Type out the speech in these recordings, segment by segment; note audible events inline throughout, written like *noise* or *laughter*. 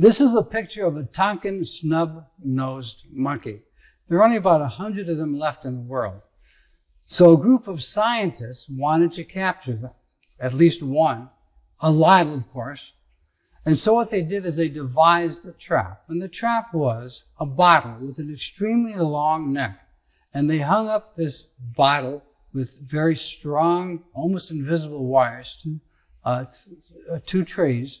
This is a picture of a Tonkin snub-nosed monkey. There are only about a hundred of them left in the world. So a group of scientists wanted to capture them, at least one, alive of course. And so what they did is they devised a trap. And the trap was a bottle with an extremely long neck. And they hung up this bottle with very strong, almost invisible wires to uh, uh, two trees.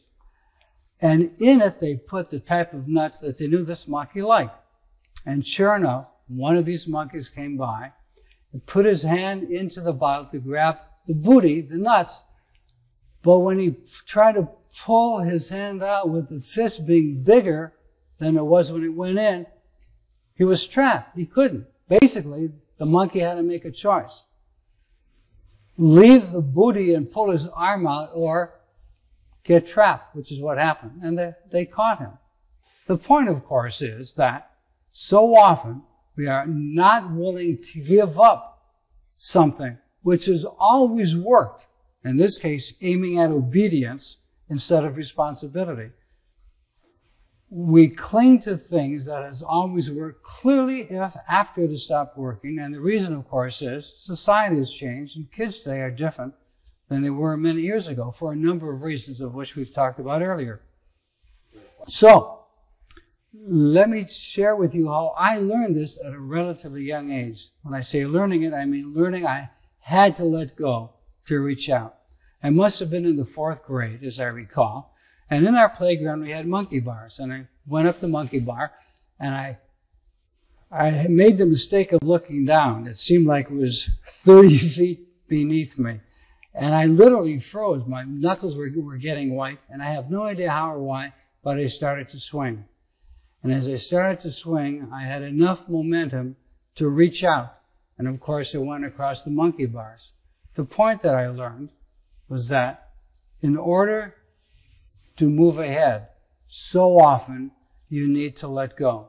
And in it they put the type of nuts that they knew this monkey liked. And sure enough, one of these monkeys came by and put his hand into the bottle to grab the booty, the nuts. But when he tried to pull his hand out with the fist being bigger than it was when it went in, he was trapped. He couldn't. Basically, the monkey had to make a choice. Leave the booty and pull his arm out or get trapped, which is what happened. And they, they caught him. The point, of course, is that so often we are not willing to give up something which has always worked. In this case, aiming at obedience instead of responsibility. We cling to things that has always worked clearly if after has stopped working. And the reason, of course, is society has changed and kids today are different than they were many years ago for a number of reasons of which we've talked about earlier. So, let me share with you how I learned this at a relatively young age. When I say learning it, I mean learning I had to let go to reach out. I must have been in the fourth grade, as I recall. And in our playground, we had monkey bars. And I went up the monkey bar, and I, I made the mistake of looking down. It seemed like it was *laughs* 30 feet beneath me. And I literally froze. My knuckles were, were getting white, and I have no idea how or why, but I started to swing. And as I started to swing, I had enough momentum to reach out. And of course, it went across the monkey bars. The point that I learned was that in order to move ahead, so often you need to let go.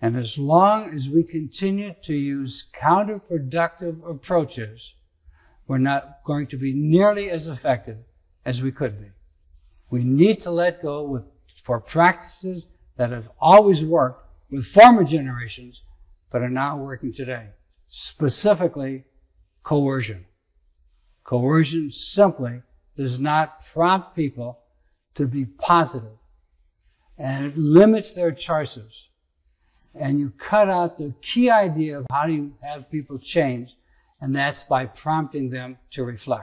And as long as we continue to use counterproductive approaches, we're not going to be nearly as effective as we could be. We need to let go with, for practices that have always worked with former generations, but are not working today. Specifically, coercion. Coercion simply does not prompt people to be positive, and it limits their choices. And you cut out the key idea of how do you have people change, and that's by prompting them to reflect.